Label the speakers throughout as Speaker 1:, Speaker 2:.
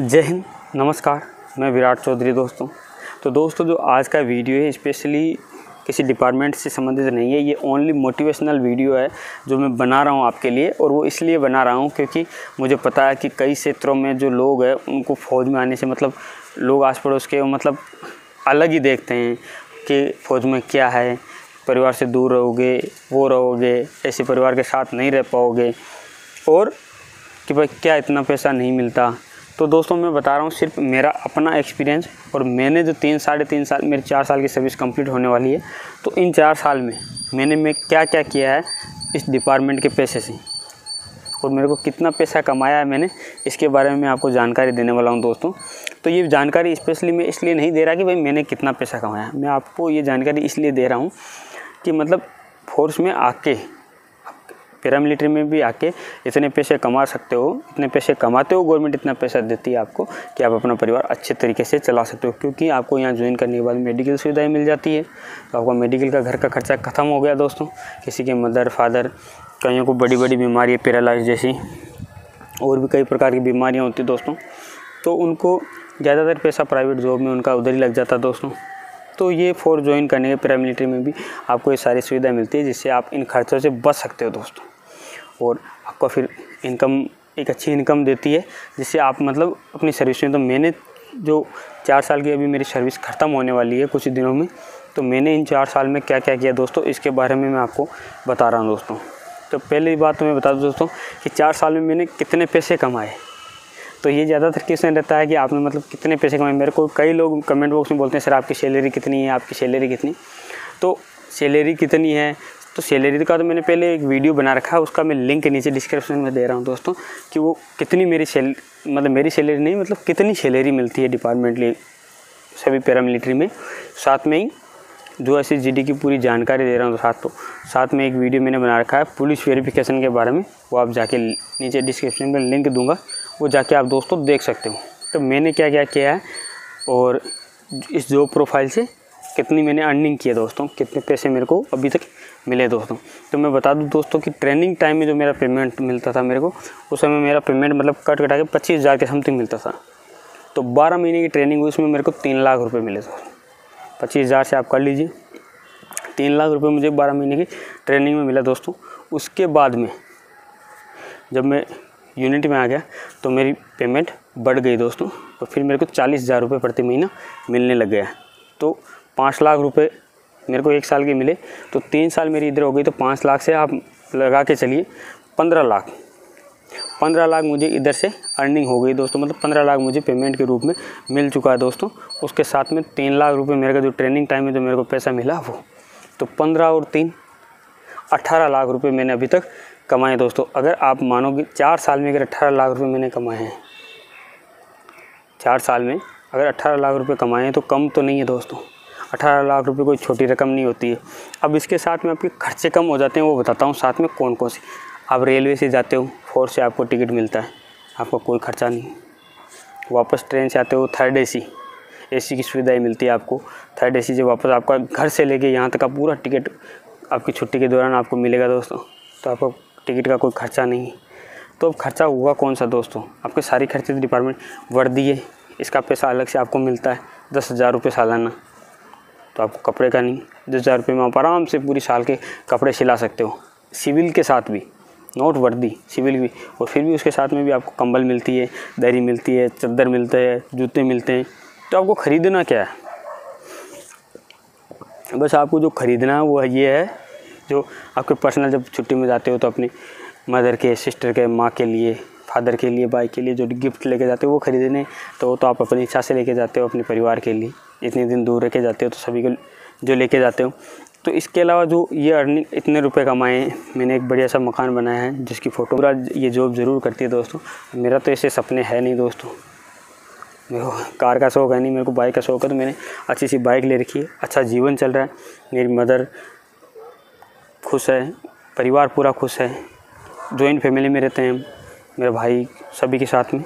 Speaker 1: जय हिंद, नमस्कार, मैं विराट चौधरी दोस्तों। तो दोस्तों, जो आज का वीडियो है, स्पेशली किसी डिपार्टमेंट से संबंधित नहीं है, ये ओनली मोटिवेशनल वीडियो है, जो मैं बना रहा हूँ आपके लिए, और वो इसलिए बना रहा हूँ क्योंकि मुझे पता है कि कई क्षेत्रों में जो लोग हैं, उनको फ़ौज में आने से मतलब लोग आस पड़ोस के मतलब अलग ही देखते हैं कि फ़ौज में क्या है। परिवार से दूर रहोगे, वो रहोगे, ऐसे परिवार के साथ नहीं रह पाओगे, और कि भाई क्या इतना पैसा नहीं मिलता तो दोस्तों, मैं बता रहा हूँ, सिर्फ़ मेरा अपना एक्सपीरियंस और मैंने जो तीन, साढ़े तीन साल, मेरी चार साल की सर्विस कंप्लीट होने वाली है तो इन चार साल में मैंने, मैं क्या क्या किया है इस डिपार्टमेंट के पैसे से? और मेरे को कितना पैसा कमाया है मैंने, इसके बारे में मैं आपको जानकारी देने वाला हूँ दोस्तों। तो ये जानकारी स्पेशली मैं इसलिए नहीं दे रहा कि भाई मैंने कितना पैसा कमाया मैं आपको ये जानकारी इसलिए दे रहा हूँ कि मतलब फोर्स में आके पैरामिलिट्री में भी आके इतने पैसे कमा सकते हो, इतने पैसे कमाते हो गवर्नमेंट इतना पैसा देती है आपको कि आप अपना परिवार अच्छे तरीके से चला सकते हो, क्योंकि आपको यहाँ ज्वाइन करने के बाद मेडिकल सुविधाएँ मिल जाती है। तो आपका मेडिकल का घर का खर्चा ख़त्म हो गया दोस्तों। किसी के मदर फादर कईयों को बड़ी बड़ी बीमारी पैरालाइज जैसी और भी कई प्रकार की बीमारियाँ होती दोस्तों। तो उनको ज़्यादातर पैसा प्राइवेट जॉब में उनका उधर ही लग जाता दोस्तों। तो ये फोर्स ज्वाइन करने के पैरामिलिट्री में भी आपको ये सारी सुविधा मिलती है, जिससे आप इन खर्चों से बच सकते हो दोस्तों। और आपको फिर इनकम एक अच्छी इनकम देती है, जिससे आप मतलब अपनी सर्विस में तो मैंने जो चार साल की अभी मेरी सर्विस ख़त्म होने वाली है कुछ दिनों में तो मैंने इन चार साल में क्या क्या किया दोस्तों, इसके बारे में मैं आपको बता रहा हूँ दोस्तों। तो पहली बात तो मैं बता दूँ दोस्तों कि चार साल में मैंने कितने पैसे कमाए। तो ये ज़्यादातर क्वेश्चन रहता है कि आपने मतलब कितने पैसे कमाए? मेरे को कई लोग कमेंट बॉक्स में बोलते हैं, सर, आपकी सैलरी कितनी है? आपकी सैलरी कितनी? तो सैलरी कितनी है? तो सैलरी का तो मैंने पहले एक वीडियो बना रखा है, उसका मैं लिंक नीचे डिस्क्रिप्शन में दे रहा हूँ दोस्तों, कि वो कितनी मेरी सैल मतलब मेरी सैलरी नहीं मतलब कितनी सैलरी मिलती है डिपार्टमेंटली सभी पैरामिलिट्री में। साथ में ही जो ऐसी जीडी की पूरी जानकारी दे रहा हूँ तो साथ तो साथ में एक वीडियो मैंने बना रखा है पुलिस वेरिफिकेशन के बारे में, वो आप जाके नीचे डिस्क्रिप्शन में लिंक दूँगा। वो जाके आप दोस्तों देख सकते हो। तो मैंने क्या क्या किया है और इस जॉब प्रोफ़ाइल से कितनी मैंने अर्निंग की है दोस्तों, कितने पैसे मेरे को अभी तक मिले दोस्तों। तो मैं बता दूँ दोस्तों कि ट्रेनिंग टाइम में जो मेरा पेमेंट मिलता था मेरे को, उस समय मेरा पेमेंट मतलब कट कटा के पच्चीस हज़ार के समथिंग मिलता था। तो बारह महीने की ट्रेनिंग हुई, उसमें मेरे को तीन लाख रुपये मिले थे पच्चीस हज़ार से आप कर लीजिए। तीन लाख रुपये मुझे बारह महीने की ट्रेनिंग में मिला दोस्तों। उसके बाद में जब मैं यूनिट में आ गया तो मेरी पेमेंट बढ़ गई दोस्तों तो फिर मेरे को चालीस हज़ार रुपये प्रति महीना मिलने लग गया तो पाँच लाख रुपए मेरे को एक साल के मिले तो तीन साल मेरी इधर हो गई तो पाँच लाख से आप लगा के चलिए, पंद्रह लाख। पंद्रह लाख मुझे इधर से अर्निंग हो गई दोस्तों मतलब पंद्रह लाख मुझे पेमेंट के रूप में मिल चुका है दोस्तों। उसके साथ में तीन लाख रुपये मेरे का जो ट्रेनिंग टाइम में जो मेरे को पैसा मिला वो तो पंद्रह और तीन अट्ठारह लाख रुपये मैंने अभी तक कमाए दोस्तों। अगर आप मानोगे चार साल में अगर अट्ठारह लाख रुपए मैंने कमाए हैं। चार साल में अगर अट्ठारह लाख रुपए कमाए हैं तो कम तो नहीं है दोस्तों। अठारह लाख रुपए कोई छोटी रकम नहीं होती है। अब इसके साथ में आपके खर्चे कम हो जाते हैं, वो बताता हूँ साथ में कौन कौन से। आप रेलवे से जाते हो, फोर से आपको टिकट मिलता है। आपका कोई खर्चा नहीं वापस ट्रेन से आते हो, थर्ड एसी। एसी की सुविधाएँ मिलती है आपको। थर्ड एसी से वापस आपका घर से लेके यहाँ तक का पूरा टिकट आपकी छुट्टी के दौरान आपको मिलेगा दोस्तों। तो आपको टिकट का कोई खर्चा नहीं तो अब खर्चा हुआ कौन सा दोस्तों? आपके सारी खर्चे डिपार्टमेंट वर्दी है इसका पैसा अलग से आपको मिलता है। दस हज़ार रुपये सालाना। तो आपको कपड़े का नहीं। दस हज़ार रुपये में आप आराम से पूरी साल के कपड़े सिला सकते हो। सिविल के साथ भी। नोट वर्दी, सिविल भी। और फिर भी उसके साथ में भी आपको कंबल मिलती है, दरी मिलती है, चद्दर मिलते हैं, जूते मिलते हैं। तो आपको ख़रीदना क्या है? बस आपको जो ख़रीदना है वो ये है जो आपके पर्सनल जब छुट्टी में जाते हो तो अपनी मदर के सिस्टर के, माँ के लिए फादर के लिए, भाई के लिए जो गिफ्ट लेके जाते हो वो ख़रीदने तो तो आप अपनी इच्छा से लेके जाते हो अपने परिवार के लिए। इतने दिन दूर रह के जाते हो तो सभी को जो लेके जाते हो। तो इसके अलावा जो ये अर्निंग इतने रुपए कमाए मैंने एक बढ़िया सा मकान बनाया है, जिसकी फ़ोटो पूरा ये जॉब ज़रूर करती है दोस्तों। मेरा तो ऐसे सपने है नहीं दोस्तों। मेरे को कार का शौक़ है नहीं, मेरे को बाइक का शौक़ है तो मैंने अच्छी सी बाइक ले रखी है। अच्छा जीवन चल रहा है। मेरी मदर खुश है, परिवार पूरा खुश है जॉइंट फैमिली में रहते हैं मेरे भाई सभी के साथ में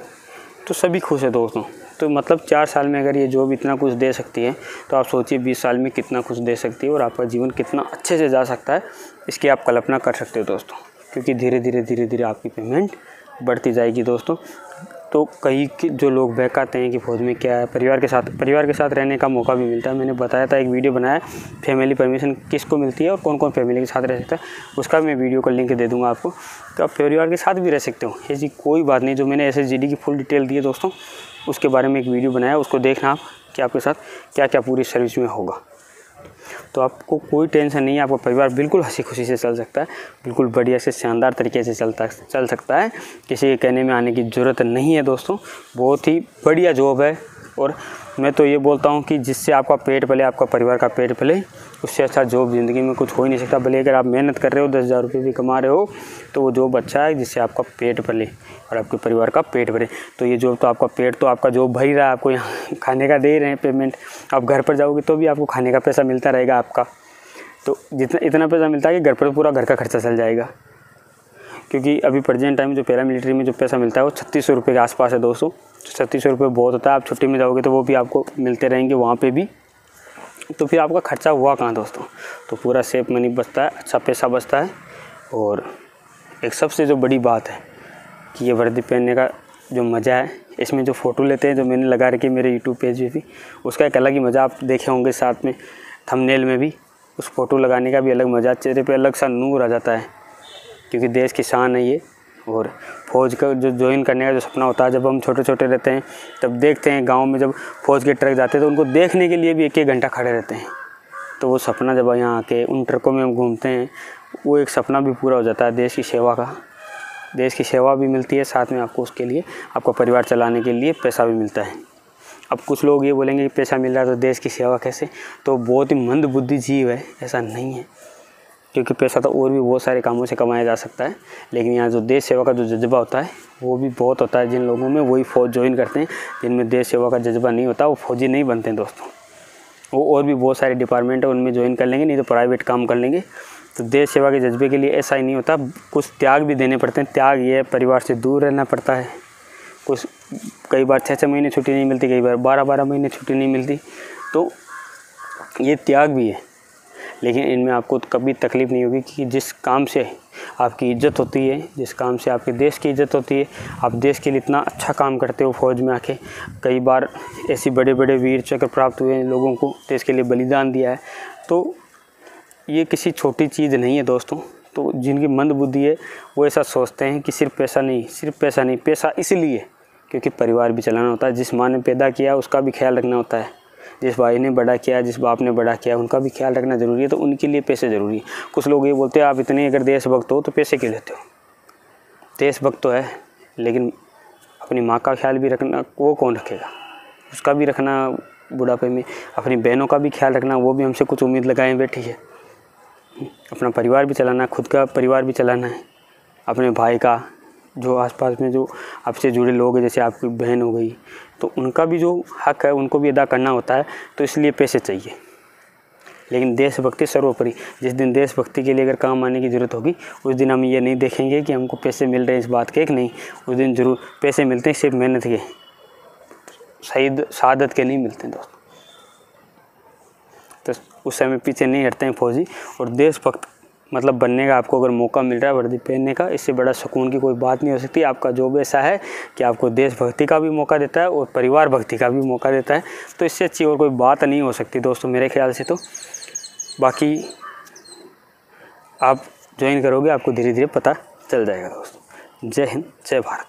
Speaker 1: तो सभी खुश है दोस्तों। तो मतलब चार साल में अगर ये जॉब इतना कुछ दे सकती है तो आप सोचिए बीस साल में कितना कुछ दे सकती है और आपका जीवन कितना अच्छे से जा सकता है, इसकी आप कल्पना कर सकते हो दोस्तों। क्योंकि धीरे धीरे धीरे धीरे आपकी पेमेंट बढ़ती जाएगी दोस्तों। तो कई जो लोग बहकाते हैं कि फौज में क्या है, परिवार के साथ परिवार के साथ रहने का मौका भी मिलता है। मैंने बताया था, एक वीडियो बनाया फैमिली परमिशन किसको मिलती है और कौन कौन फैमिली के साथ रह सकता है, उसका भी मैं वीडियो का लिंक दे दूँगा आपको। तो आप परिवार के साथ भी रह सकते हो, ऐसी कोई बात नहीं। जो मैंने एस की फुल डिटेल दी है दोस्तों, उसके बारे में एक वीडियो बनाया, उसको देखना आप, कि आपके साथ क्या क्या पूरी सर्विस में होगा। तो आपको कोई टेंशन नहीं है, आपका परिवार बिल्कुल हँसी खुशी से चल सकता है, बिल्कुल बढ़िया से शानदार तरीके से चलता, चल सकता है। किसी के कहने में आने की ज़रूरत नहीं है दोस्तों, बहुत ही बढ़िया जॉब है। और मैं तो ये बोलता हूँ कि जिससे आपका पेट पले आपका परिवार का पेट पले उससे अच्छा जॉब ज़िंदगी में कुछ हो ही नहीं सकता। भले अगर आप मेहनत कर रहे हो, दस हज़ार रुपये भी कमा रहे हो तो वो जॉब अच्छा है जिससे आपका पेट पले और आपके परिवार का पेट भरे। तो ये जॉब तो आपका पेट तो आपका जॉब भर ही रहा। है आपको यहाँ खाने का दे रहे हैं पेमेंट आप घर पर जाओगे तो भी आपको खाने का पैसा मिलता रहेगा आपका। तो जितना, इतना पैसा मिलता है कि घर पर पूरा घर का खर्चा चल जाएगा। क्योंकि अभी प्रेजेंट टाइम जो पैरामिलिट्री में जो पैसा मिलता है, वो छत्तीस सौ रुपये के आसपास है दोस्तों। छत्तीस सौ रुपये बहुत होता है। आप छुट्टी में जाओगे तो वो भी आपको मिलते रहेंगे, वहाँ पे भी। तो फिर आपका खर्चा हुआ कहाँ दोस्तों? तो पूरा सेफ़ मनी बचता है अच्छा पैसा बचता है और एक सबसे जो बड़ी बात है कि ये वर्दी पहनने का जो मज़ा है, इसमें जो फ़ोटो लेते हैं जो मैंने लगा रखी मेरे यूट्यूब पेज पे भी, उसका एक अलग ही मज़ा आप देखे होंगे साथ में थंबनेल में भी, उस फ़ोटो लगाने का भी अलग मज़ा, चेहरे पे अलग सा नूर आ जाता है, क्योंकि देश की शान है ये। और फ़ौज का जो ज्वाइन करने का जो सपना होता है, जब हम छोटे छोटे रहते हैं, तब देखते हैं गाँव में जब फ़ौज के ट्रक जाते हैं तो उनको देखने के लिए भी एक एक घंटा खड़े रहते हैं। तो वो सपना जब यहाँ आके उन ट्रकों में हम घूमते हैं, वो एक सपना भी पूरा हो जाता है देश की सेवा का। देश की सेवा भी मिलती है साथ में आपको उसके लिए, आपका परिवार चलाने के लिए पैसा भी मिलता है। अब कुछ लोग ये बोलेंगे कि पैसा मिल रहा है तो देश की सेवा कैसे? तो बहुत ही मंद बुद्धि जीव है, ऐसा नहीं है। क्योंकि पैसा तो और भी बहुत सारे कामों से कमाया जा सकता है, लेकिन यहाँ जो देश सेवा का जो जज्बा होता है, वो भी बहुत होता है जिन लोगों में वही फ़ौज ज्वाइन करते हैं, जिनमें देश सेवा का जज्बा नहीं होता, वो फौजी नहीं बनते हैं दोस्तों। वो और भी बहुत सारे डिपार्टमेंट हैं, उनमें ज्वाइन कर लेंगे, नहीं तो प्राइवेट काम कर लेंगे। तो देश सेवा के जज्बे के लिए ऐसा ही नहीं होता, कुछ त्याग भी देने पड़ते हैं। त्याग ये परिवार से दूर रहना पड़ता है। कुछ कई बार छः छः महीने छुट्टी नहीं मिलती, कई बार बारह बारह महीने छुट्टी नहीं मिलती। तो ये त्याग भी है। लेकिन इनमें आपको कभी तकलीफ़ नहीं होगी कि जिस काम से आपकी इज़्ज़त होती है, जिस काम से आपके देश की इज़्ज़त होती है, आप देश के लिए इतना अच्छा काम करते हो फौज में आके। कई बार ऐसी बड़े बड़े वीर चक्र प्राप्त हुए हैं, लोगों को देश के लिए बलिदान दिया है। तो ये किसी छोटी चीज़ नहीं है दोस्तों। तो जिनकी मंद बुद्धि है, वो ऐसा सोचते हैं कि सिर्फ़ पैसा नहीं, सिर्फ़ पैसा नहीं, पैसा इसलिए क्योंकि परिवार भी चलाना होता है, जिस माँ ने पैदा किया, उसका भी ख्याल रखना होता है। जिस भाई ने बड़ा किया, जिस बाप ने बड़ा किया, उनका भी ख्याल रखना ज़रूरी है तो उनके लिए पैसे ज़रूरी है। कुछ लोग ये बोलते हैं, आप इतने अगर देशभक्त हो तो पैसे क्यों लेते हो? देशभक्त तो है, लेकिन अपनी माँ का ख्याल भी रखना, वो कौन रखेगा? उसका भी रखना बुढ़ापे में, अपनी बहनों का भी ख्याल रखना, वो भी हमसे कुछ उम्मीद लगाए बैठी है। अपना परिवार भी चलाना, खुद का परिवार भी चलाना है, अपने भाई का जो आसपास में जो आपसे जुड़े लोग हैं, जैसे आपकी बहन हो गई तो उनका भी जो हक है, उनको भी अदा करना होता है तो इसलिए पैसे चाहिए। लेकिन देशभक्ति सर्वोपरि, जिस दिन देशभक्ति के लिए अगर काम आने की ज़रूरत होगी, उस दिन हम ये नहीं देखेंगे कि हमको पैसे मिल रहे हैं इस बात के कि नहीं। उस दिन ज़रूर पैसे मिलते हैं, सिर्फ़ मेहनत के। शहीद शहादत के नहीं मिलते दोस्त। तो उस समय पीछे नहीं हटते हैं फौजी, और देशभक्त मतलब बनने का आपको अगर मौका मिल रहा है वर्दी पहनने का, इससे बड़ा सुकून की कोई बात नहीं हो सकती। आपका जॉब ऐसा है कि आपको देशभक्ति का भी मौका देता है और परिवार भक्ति का भी मौका देता है। तो इससे अच्छी और कोई बात नहीं हो सकती दोस्तों, मेरे ख्याल से तो। बाकी आप ज्वाइन करोगे, आपको धीरे धीरे पता चल जाएगा दोस्तों। जय हिंद, जय भारत।